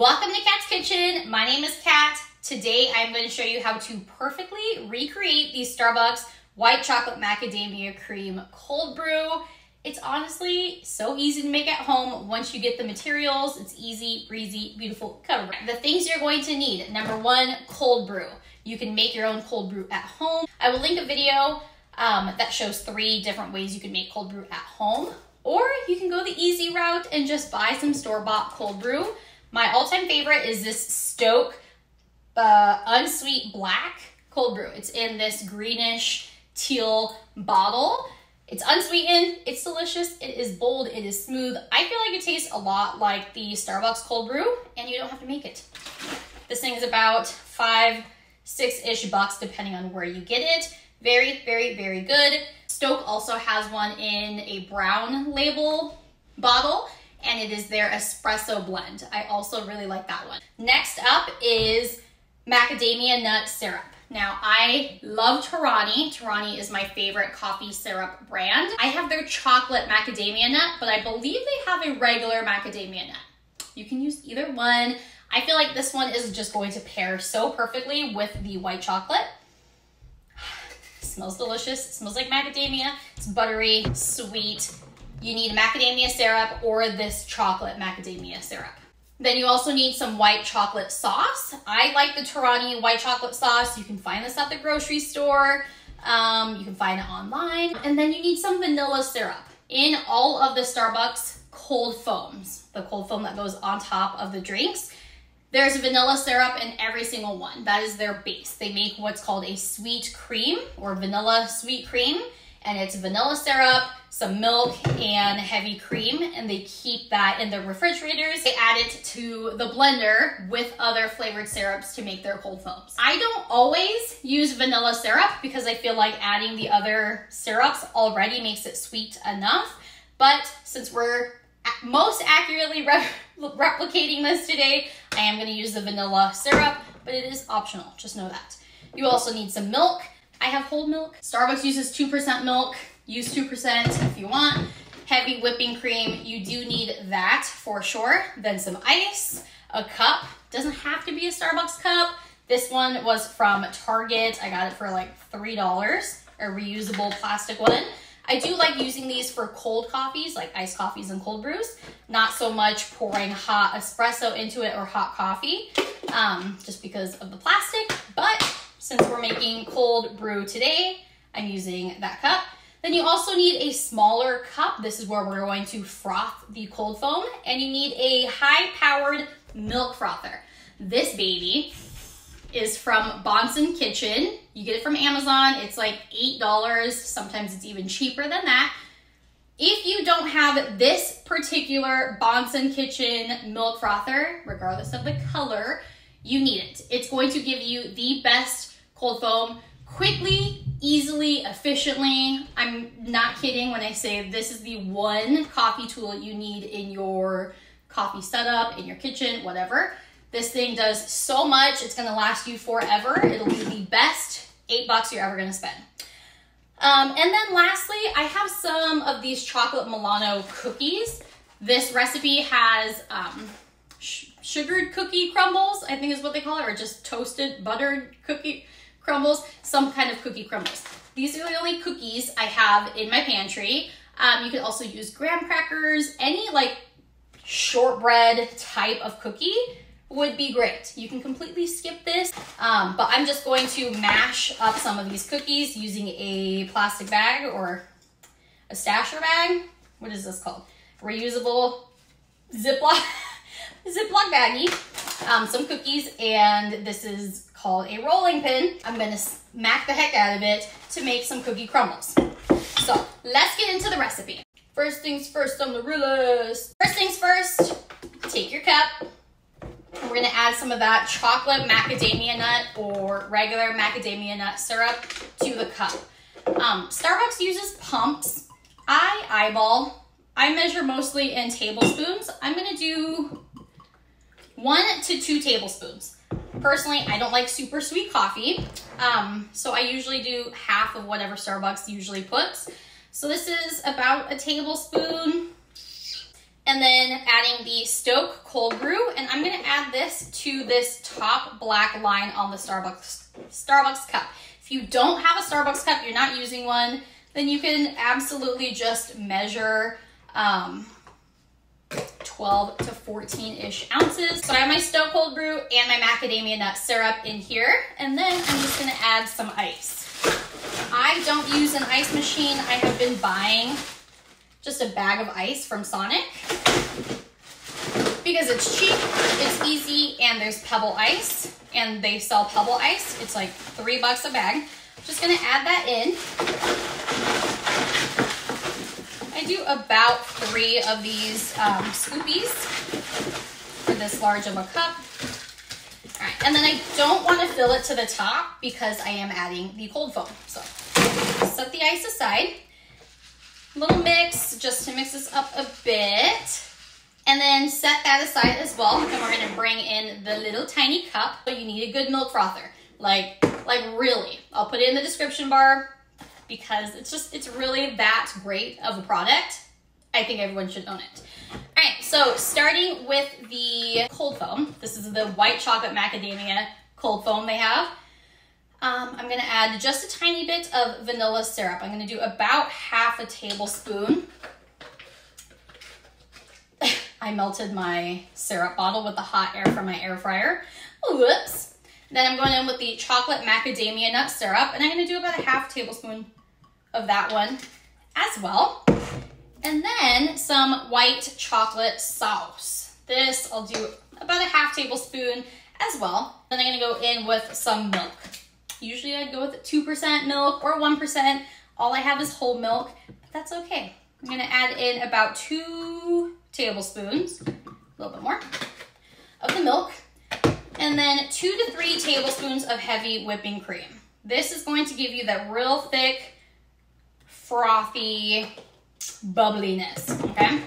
Welcome to Kat's Kitchen. My name is Kat. Today I'm going to show you how to perfectly recreate the Starbucks white chocolate macadamia cream cold brew. It's honestly so easy to make at home once you get the materials. It's easy, breezy, beautiful, cover. The things you're going to need. Number one, cold brew. You can make your own cold brew at home. I will link a video um, that shows three different ways you can make cold brew at home. Or you can go the easy route and just buy some store-bought cold brew. My all-time favorite is this Stok uh, Unsweet Black cold brew. It's in this greenish teal bottle. It's unsweetened, it's delicious, it is bold, it is smooth. I feel like it tastes a lot like the Starbucks cold brew and you don't have to make it. This thing is about five, six-ish bucks depending on where you get it. Very, very, very good. Stok also has one in a brown label bottle and it is their espresso blend. I also really like that one. Next up is macadamia nut syrup. Now, I love Torani. Torani is my favorite coffee syrup brand. I have their chocolate macadamia nut, but I believe they have a regular macadamia nut. You can use either one. I feel like this one is just going to pair so perfectly with the white chocolate. Smells delicious. It smells like macadamia. It's buttery, sweet. You need macadamia syrup or this chocolate macadamia syrup. Then you also need some white chocolate sauce. I like the Torani white chocolate sauce. You can find this at the grocery store. Um, you can find it online. And then you need some vanilla syrup. In all of the Starbucks cold foams, the cold foam that goes on top of the drinks, there's vanilla syrup in every single one. That is their base. They make what's called a sweet cream or vanilla sweet cream and it's vanilla syrup, some milk, and heavy cream, and they keep that in the refrigerators. They add it to the blender with other flavored syrups to make their cold foams. I don't always use vanilla syrup because I feel like adding the other syrups already makes it sweet enough, but since we're most accurately re replicating this today, I am gonna use the vanilla syrup, but it is optional, just know that. You also need some milk, I have whole milk. Starbucks uses 2% milk. Use 2% if you want. Heavy whipping cream, you do need that for sure. Then some ice, a cup. Doesn't have to be a Starbucks cup. This one was from Target. I got it for like $3, a reusable plastic one. I do like using these for cold coffees, like iced coffees and cold brews. Not so much pouring hot espresso into it or hot coffee, um, just because of the plastic. But since we're making cold brew today, I'm using that cup. Then you also need a smaller cup. This is where we're going to froth the cold foam. And you need a high-powered milk frother. This baby is from Bonsenkitchen. You get it from Amazon. It's like $8. Sometimes it's even cheaper than that. If you don't have this particular Bonsenkitchen milk frother, regardless of the color, you need it. It's going to give you the best cold foam quickly, easily, efficiently. I'm not kidding when I say this is the one coffee tool you need in your coffee setup, in your kitchen, whatever. This thing does so much, it's gonna last you forever. It'll be the best eight bucks you're ever gonna spend. Um, and then lastly, I have some of these chocolate Milano cookies. This recipe has um, sugared cookie crumbles, I think is what they call it, or just toasted buttered cookie crumbles, some kind of cookie crumbles. These are the only cookies I have in my pantry. Um, you could also use graham crackers, any like shortbread type of cookie would be great. You can completely skip this, um, but I'm just going to mash up some of these cookies using a plastic bag or a stasher bag. What is this called? Reusable Ziploc, Ziploc baggie. Um, some cookies, and this is called a rolling pin. I'm gonna smack the heck out of it to make some cookie crumbles. So let's get into the recipe. First things first on the list. First things first, take your cup. We're gonna add some of that chocolate macadamia nut or regular macadamia nut syrup to the cup. Um, Starbucks uses pumps. I eyeball. I measure mostly in tablespoons. I'm gonna do one to two tablespoons. Personally, I don't like super sweet coffee, um, so I usually do half of whatever Starbucks usually puts. So this is about a tablespoon. And then adding the Stok cold brew, and I'm gonna add this to this top black line on the Starbucks, Starbucks cup. If you don't have a Starbucks cup, you're not using one, then you can absolutely just measure um, 12 to 14-ish ounces. So I have my Stok Cold Brew and my macadamia nut syrup in here. And then I'm just gonna add some ice. I don't use an ice machine. I have been buying just a bag of ice from Sonic because it's cheap, it's easy, and there's pebble ice, and they sell pebble ice. It's like three bucks a bag. Just gonna add that in. Do about three of these um, scoopies for this large of a cup. And then I don't want to fill it to the top because I am adding the cold foam. So set the ice aside. Little mix just to mix this up a bit. And then set that aside as well. And we're gonna bring in the little tiny cup. But you need a good milk frother. Like, like really. I'll put it in the description bar because it's just, it's really that great of a product. I think everyone should own it. All right, so starting with the cold foam. This is the white chocolate macadamia cold foam they have. Um, I'm gonna add just a tiny bit of vanilla syrup. I'm gonna do about half a tablespoon. I melted my syrup bottle with the hot air from my air fryer. Whoops. Then I'm going in with the chocolate macadamia nut syrup, and I'm gonna do about a half tablespoon of that one as well. And then some white chocolate sauce. This I'll do about a half tablespoon as well. Then I'm gonna go in with some milk. Usually I'd go with 2% milk or 1%. All I have is whole milk, but that's okay. I'm gonna add in about two tablespoons, a little bit more, of the milk, and then two to three tablespoons of heavy whipping cream. This is going to give you that real thick, frothy bubbliness, okay?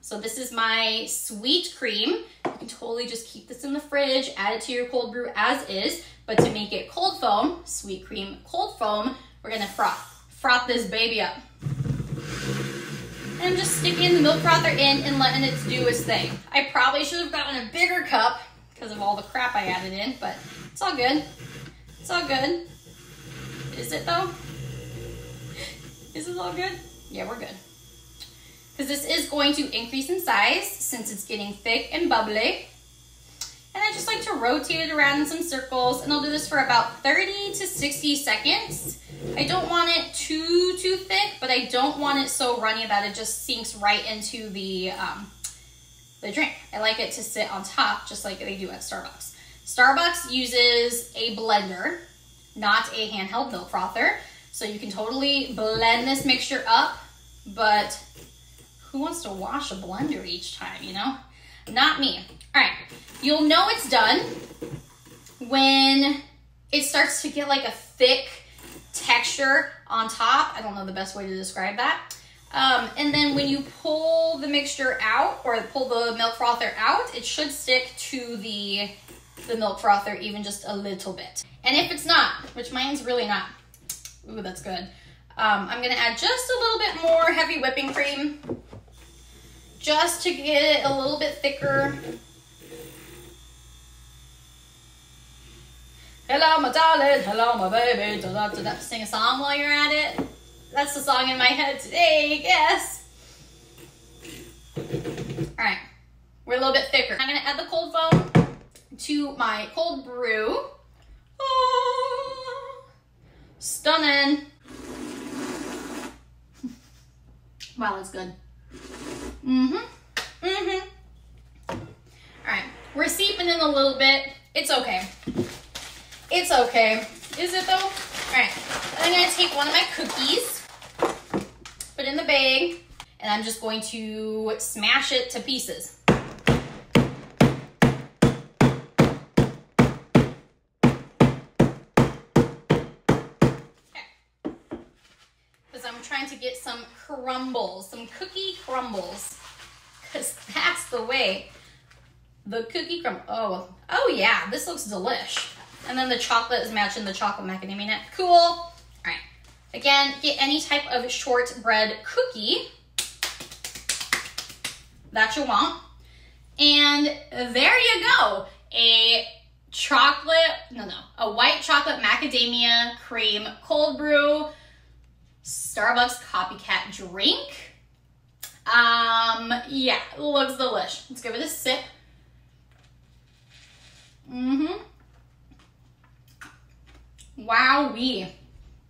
So this is my sweet cream. You can totally just keep this in the fridge, add it to your cold brew as is, but to make it cold foam, sweet cream cold foam, we're gonna froth. Froth this baby up. And I'm just sticking the milk frother in and letting it do its thing. I probably should have gotten a bigger cup because of all the crap I added in, but it's all good. It's all good. Is it though? Is this all good? Yeah, we're good. Because this is going to increase in size since it's getting thick and bubbly. And I just like to rotate it around in some circles and I'll do this for about 30 to 60 seconds. I don't want it too, too thick, but I don't want it so runny that it just sinks right into the, um, the drink. I like it to sit on top just like they do at Starbucks. Starbucks uses a blender, not a handheld milk frother. So you can totally blend this mixture up, but who wants to wash a blender each time, you know? Not me. All right, you'll know it's done when it starts to get like a thick texture on top. I don't know the best way to describe that. Um, and then when you pull the mixture out or pull the milk frother out, it should stick to the, the milk frother even just a little bit. And if it's not, which mine's really not, Ooh, that's good. Um, I'm gonna add just a little bit more heavy whipping cream just to get it a little bit thicker. Hello, my darling. Hello, my baby. Da, da, da, da. Sing a song while you're at it. That's the song in my head today, Yes. All right, we're a little bit thicker. I'm gonna add the cold foam to my cold brew. Oh. Stunning. wow, that's good. Mm-hmm. Mm-hmm. All right, we're seeping in a little bit. It's okay. It's okay. Is it though? All right, I'm gonna take one of my cookies, put in the bag, and I'm just going to smash it to pieces. I'm trying to get some crumbles, some cookie crumbles, because that's the way the cookie crumble. Oh, oh yeah, this looks delish. And then the chocolate is matching the chocolate macadamia nut. Cool. All right. Again, get any type of shortbread cookie. that you want. And there you go. A chocolate, no, no, a white chocolate macadamia cream cold brew Starbucks copycat drink. Um, yeah, looks delish. Let's give it a sip. Mm-hmm. Wowee.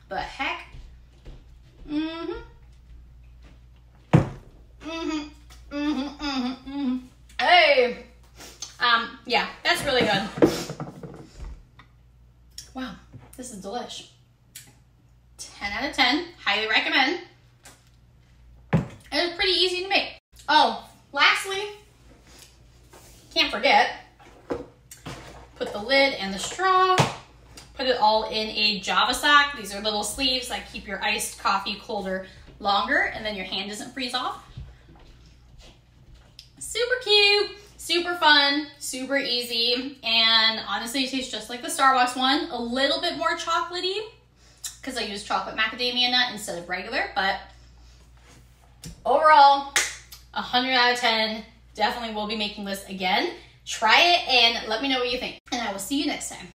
The heck? Mm-hmm. Mm-hmm. Mm-hmm. Mm-hmm. Mm-hmm. Hey. Um, yeah, that's really good. Wow, this is delish. 10 out of 10. Highly recommend. It was pretty easy to make. Oh, lastly, can't forget, put the lid and the straw, put it all in a JavaSok. These are little sleeves that keep your iced coffee colder longer and then your hand doesn't freeze off. Super cute, super fun, super easy, and honestly it tastes just like the Starbucks one. A little bit more chocolatey because I use chocolate macadamia nut instead of regular, but overall, 100 out of 10. Definitely will be making this again. Try it and let me know what you think. And I will see you next time.